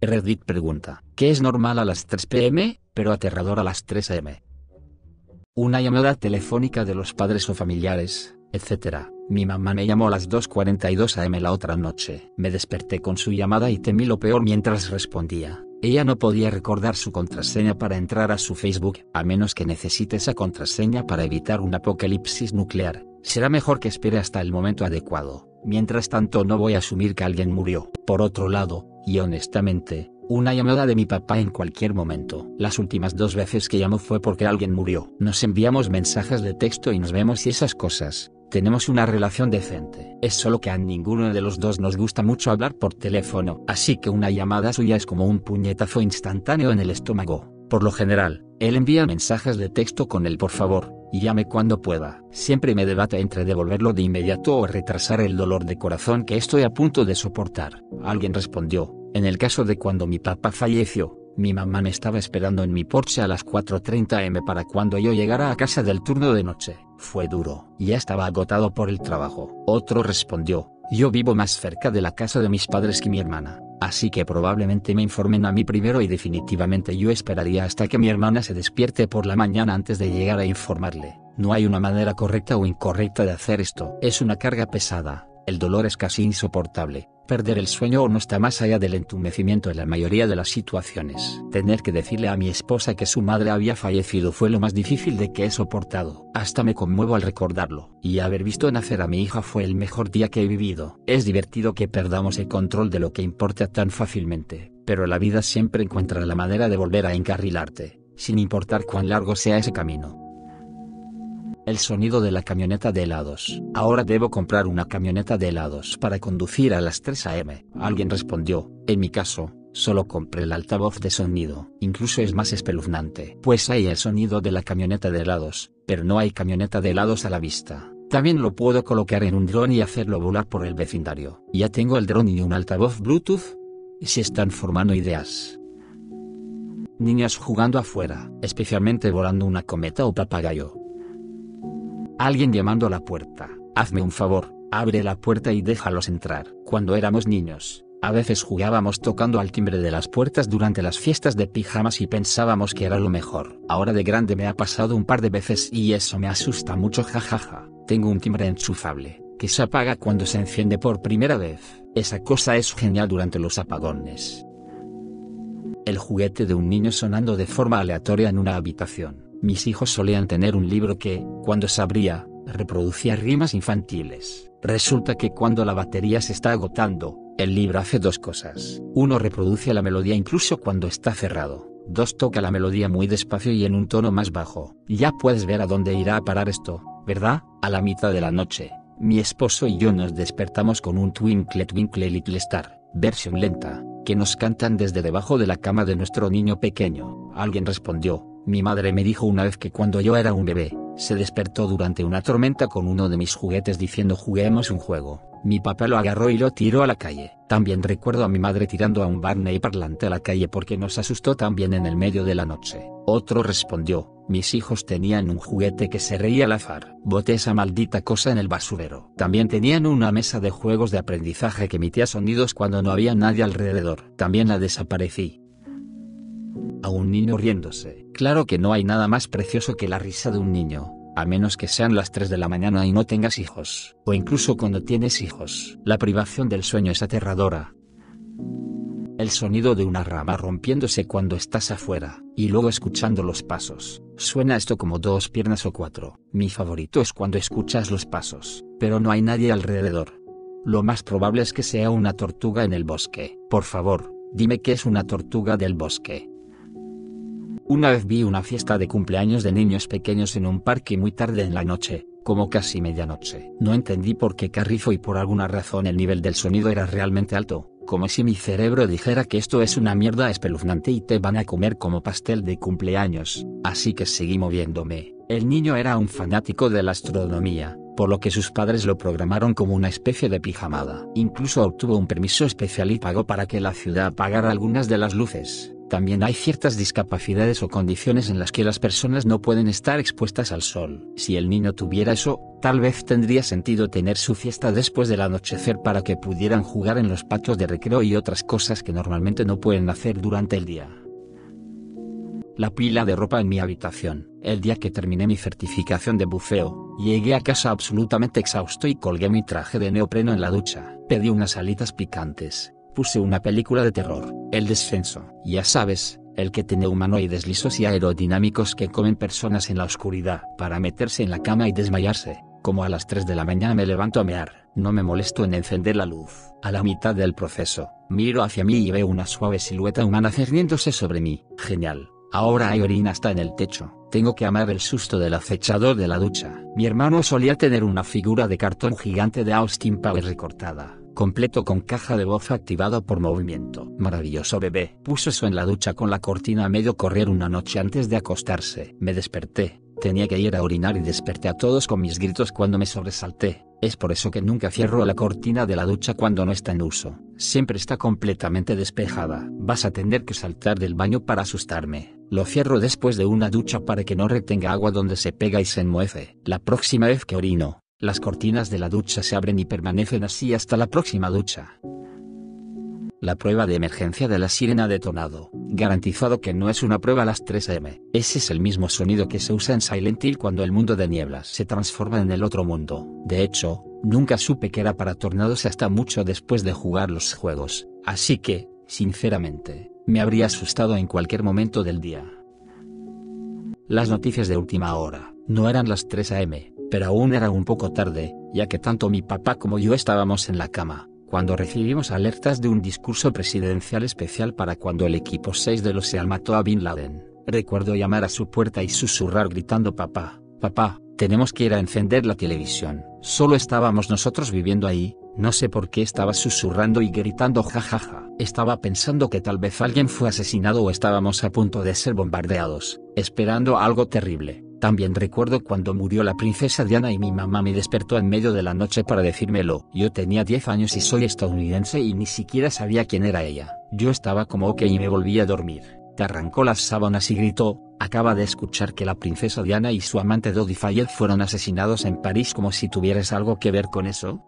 Reddit pregunta, ¿qué es normal a las 3 pm, pero aterrador a las 3 am? Una llamada telefónica de los padres o familiares, etc. Mi mamá me llamó a las 2.42 am la otra noche. Me desperté con su llamada y temí lo peor mientras respondía. Ella no podía recordar su contraseña para entrar a su Facebook, a menos que necesite esa contraseña para evitar un apocalipsis nuclear. Será mejor que espere hasta el momento adecuado. Mientras tanto no voy a asumir que alguien murió. Por otro lado, y honestamente, una llamada de mi papá en cualquier momento. Las últimas dos veces que llamó fue porque alguien murió. Nos enviamos mensajes de texto y nos vemos y esas cosas. Tenemos una relación decente. Es solo que a ninguno de los dos nos gusta mucho hablar por teléfono. Así que una llamada suya es como un puñetazo instantáneo en el estómago. Por lo general, él envía mensajes de texto con el por favor, y llame cuando pueda. Siempre me debate entre devolverlo de inmediato o retrasar el dolor de corazón que estoy a punto de soportar. Alguien respondió, en el caso de cuando mi papá falleció, mi mamá me estaba esperando en mi porche a las 4.30 am para cuando yo llegara a casa del turno de noche. Fue duro. Ya estaba agotado por el trabajo. Otro respondió, yo vivo más cerca de la casa de mis padres que mi hermana, así que probablemente me informen a mí primero y definitivamente yo esperaría hasta que mi hermana se despierte por la mañana antes de llegar a informarle. No hay una manera correcta o incorrecta de hacer esto. Es una carga pesada, el dolor es casi insoportable, Perder el sueño no está más allá del entumecimiento en la mayoría de las situaciones. Tener que decirle a mi esposa que su madre había fallecido fue lo más difícil de que he soportado. Hasta me conmuevo al recordarlo. Y haber visto nacer a mi hija fue el mejor día que he vivido. Es divertido que perdamos el control de lo que importa tan fácilmente, pero la vida siempre encuentra la manera de volver a encarrilarte, sin importar cuán largo sea ese camino. El sonido de la camioneta de helados. Ahora debo comprar una camioneta de helados para conducir a las 3 am. Alguien respondió, en mi caso, solo compré el altavoz de sonido. Incluso es más espeluznante. Pues hay el sonido de la camioneta de helados, pero no hay camioneta de helados a la vista. También lo puedo colocar en un dron y hacerlo volar por el vecindario. Ya tengo el dron y un altavoz Bluetooth. Se están formando ideas. Niñas jugando afuera, especialmente volando una cometa o papagayo. Alguien llamando a la puerta. Hazme un favor, abre la puerta y déjalos entrar. Cuando éramos niños, a veces jugábamos tocando al timbre de las puertas durante las fiestas de pijamas y pensábamos que era lo mejor. Ahora de grande me ha pasado un par de veces y eso me asusta mucho jajaja. Tengo un timbre enchufable, que se apaga cuando se enciende por primera vez. Esa cosa es genial durante los apagones. El juguete de un niño sonando de forma aleatoria en una habitación. Mis hijos solían tener un libro que, cuando se abría, reproducía rimas infantiles. Resulta que cuando la batería se está agotando, el libro hace dos cosas. Uno reproduce la melodía incluso cuando está cerrado. Dos toca la melodía muy despacio y en un tono más bajo. Ya puedes ver a dónde irá a parar esto, ¿verdad? A la mitad de la noche, mi esposo y yo nos despertamos con un Twinkle Twinkle Little Star, versión lenta, que nos cantan desde debajo de la cama de nuestro niño pequeño. Alguien respondió, mi madre me dijo una vez que cuando yo era un bebé, se despertó durante una tormenta con uno de mis juguetes diciendo juguemos un juego. Mi papá lo agarró y lo tiró a la calle. También recuerdo a mi madre tirando a un Barney parlante a la calle porque nos asustó también en el medio de la noche. Otro respondió, mis hijos tenían un juguete que se reía al azar. Boté esa maldita cosa en el basurero. También tenían una mesa de juegos de aprendizaje que emitía sonidos cuando no había nadie alrededor. También la desaparecí a un niño riéndose. Claro que no hay nada más precioso que la risa de un niño, a menos que sean las 3 de la mañana y no tengas hijos, o incluso cuando tienes hijos. La privación del sueño es aterradora. El sonido de una rama rompiéndose cuando estás afuera, y luego escuchando los pasos. Suena esto como dos piernas o cuatro. Mi favorito es cuando escuchas los pasos, pero no hay nadie alrededor. Lo más probable es que sea una tortuga en el bosque. Por favor, dime que es una tortuga del bosque. Una vez vi una fiesta de cumpleaños de niños pequeños en un parque muy tarde en la noche, como casi medianoche. No entendí por qué carrizo y por alguna razón el nivel del sonido era realmente alto, como si mi cerebro dijera que esto es una mierda espeluznante y te van a comer como pastel de cumpleaños, así que seguí moviéndome. El niño era un fanático de la astronomía, por lo que sus padres lo programaron como una especie de pijamada. Incluso obtuvo un permiso especial y pagó para que la ciudad apagara algunas de las luces. También hay ciertas discapacidades o condiciones en las que las personas no pueden estar expuestas al sol. Si el niño tuviera eso, tal vez tendría sentido tener su fiesta después del anochecer para que pudieran jugar en los patios de recreo y otras cosas que normalmente no pueden hacer durante el día. La pila de ropa en mi habitación. El día que terminé mi certificación de buceo, llegué a casa absolutamente exhausto y colgué mi traje de neopreno en la ducha. Pedí unas alitas picantes, puse una película de terror, El descenso. Ya sabes, el que tiene humanoides lisos y aerodinámicos que comen personas en la oscuridad, para meterse en la cama y desmayarse. Como a las 3 de la mañana me levanto a mear, no me molesto en encender la luz. A la mitad del proceso, miro hacia mí y veo una suave silueta humana cerniéndose sobre mí. Genial. Ahora hay orina hasta en el techo. Tengo que amar el susto del acechador de la ducha. Mi hermano solía tener una figura de cartón gigante de Austin Powers recortada completo con caja de voz activado por movimiento. Maravilloso bebé. Puso eso en la ducha con la cortina a medio correr una noche antes de acostarse. Me desperté. Tenía que ir a orinar y desperté a todos con mis gritos cuando me sobresalté. Es por eso que nunca cierro la cortina de la ducha cuando no está en uso. Siempre está completamente despejada. Vas a tener que saltar del baño para asustarme. Lo cierro después de una ducha para que no retenga agua donde se pega y se enmuece. La próxima vez que orino, las cortinas de la ducha se abren y permanecen así hasta la próxima ducha. La prueba de emergencia de la sirena ha detonado. Garantizado que no es una prueba a las 3 am. Ese es el mismo sonido que se usa en Silent Hill cuando el mundo de nieblas se transforma en el otro mundo. De hecho, nunca supe que era para tornados hasta mucho después de jugar los juegos. Así que, sinceramente, me habría asustado en cualquier momento del día. Las noticias de última hora, no eran las 3 am, pero aún era un poco tarde, ya que tanto mi papá como yo estábamos en la cama, cuando recibimos alertas de un discurso presidencial especial para cuando el equipo 6 de los SEAL mató a Bin Laden. Recuerdo llamar a su puerta y susurrar gritando papá, papá, tenemos que ir a encender la televisión. Solo estábamos nosotros viviendo ahí, no sé por qué estaba susurrando y gritando jajaja. Estaba pensando que tal vez alguien fue asesinado o estábamos a punto de ser bombardeados, esperando algo terrible. También recuerdo cuando murió la princesa Diana y mi mamá me despertó en medio de la noche para decírmelo. Yo tenía 10 años y soy estadounidense y ni siquiera sabía quién era ella. Yo estaba como ok y me volví a dormir. Te arrancó las sábanas y gritó, acaba de escuchar que la princesa Diana y su amante Dodi Fayed fueron asesinados en París como si tuvieras algo que ver con eso.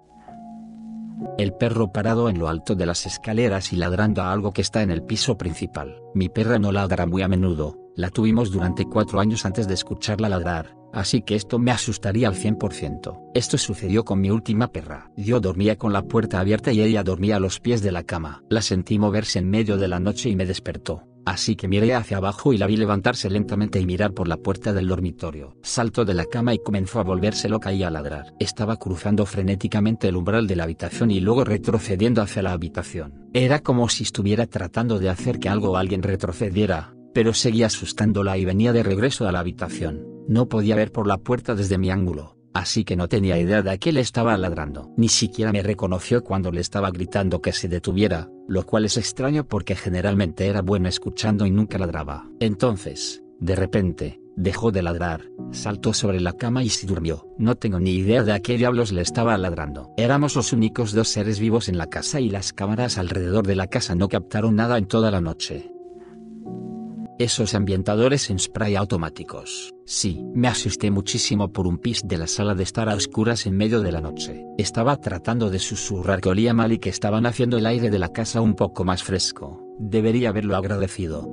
El perro parado en lo alto de las escaleras y ladrando a algo que está en el piso principal. Mi perra no ladra muy a menudo, la tuvimos durante cuatro años antes de escucharla ladrar, así que esto me asustaría al 100%. Esto sucedió con mi última perra. Yo dormía con la puerta abierta y ella dormía a los pies de la cama. La sentí moverse en medio de la noche y me despertó. Así que miré hacia abajo y la vi levantarse lentamente y mirar por la puerta del dormitorio. Saltó de la cama y comenzó a volverse loca y a ladrar. Estaba cruzando frenéticamente el umbral de la habitación y luego retrocediendo hacia la habitación. Era como si estuviera tratando de hacer que algo o alguien retrocediera, pero seguía asustándola y venía de regreso a la habitación. No podía ver por la puerta desde mi ángulo, así que no tenía idea de a qué le estaba ladrando. Ni siquiera me reconoció cuando le estaba gritando que se detuviera, lo cual es extraño porque generalmente era bueno escuchando y nunca ladraba. Entonces, de repente, dejó de ladrar, saltó sobre la cama y se durmió. No tengo ni idea de a qué diablos le estaba ladrando. Éramos los únicos dos seres vivos en la casa y las cámaras alrededor de la casa no captaron nada en toda la noche. Esos ambientadores en spray automáticos. Sí, me asusté muchísimo por un pis de la sala de estar a oscuras en medio de la noche. Estaba tratando de susurrar que olía mal y que estaban haciendo el aire de la casa un poco más fresco. Debería haberlo agradecido.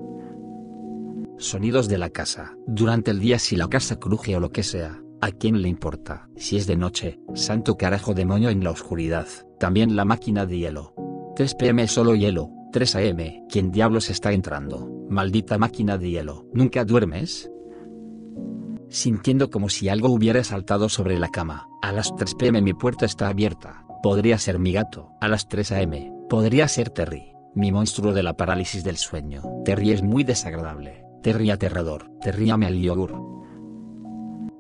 Sonidos de la casa. Durante el día si la casa cruje o lo que sea, ¿a quién le importa? Si es de noche, santo carajo demonio en la oscuridad. También la máquina de hielo. 3 pm solo hielo, 3 am. ¿Quién diablos está entrando? Maldita máquina de hielo. ¿Nunca duermes? Sintiendo como si algo hubiera saltado sobre la cama. A las 3 pm mi puerta está abierta. Podría ser mi gato. A las 3 am. Podría ser Terry. Mi monstruo de la parálisis del sueño. Terry es muy desagradable. Terry aterrador. Terry ame al yogur.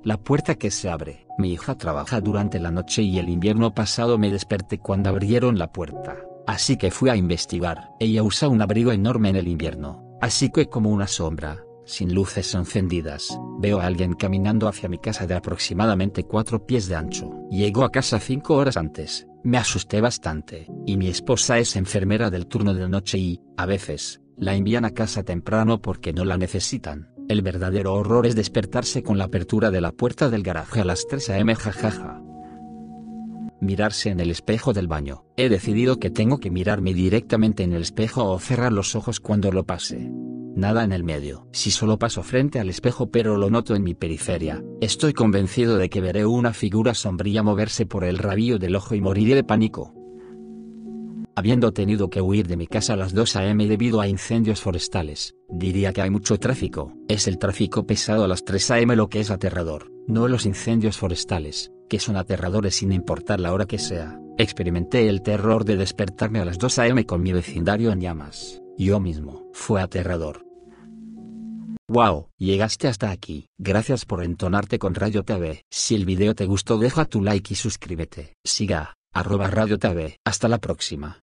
La puerta que se abre. Mi hija trabaja durante la noche y el invierno pasado me desperté cuando abrieron la puerta. Así que fui a investigar. Ella usa un abrigo enorme en el invierno. Así que como una sombra, sin luces encendidas, veo a alguien caminando hacia mi casa de aproximadamente cuatro pies de ancho. Llegó a casa cinco horas antes, me asusté bastante, y mi esposa es enfermera del turno de noche y, a veces, la envían a casa temprano porque no la necesitan. El verdadero horror es despertarse con la apertura de la puerta del garaje a las 3 am jajaja. Mirarse en el espejo del baño. He decidido que tengo que mirarme directamente en el espejo o cerrar los ojos cuando lo pase. Nada en el medio. Si solo paso frente al espejo pero lo noto en mi periferia, estoy convencido de que veré una figura sombría moverse por el rabillo del ojo y moriré de pánico. Habiendo tenido que huir de mi casa a las 2 am debido a incendios forestales, diría que hay mucho tráfico. Es el tráfico pesado a las 3 am lo que es aterrador, no los incendios forestales, que son aterradores sin importar la hora que sea. Experimenté el terror de despertarme a las 2 am con mi vecindario en llamas. Yo mismo. Fue aterrador. Wow, llegaste hasta aquí. Gracias por entonarte con Radio TV. Si el video te gustó deja tu like y suscríbete. Siga, arroba Radio TV. Hasta la próxima.